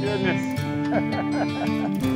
goodness.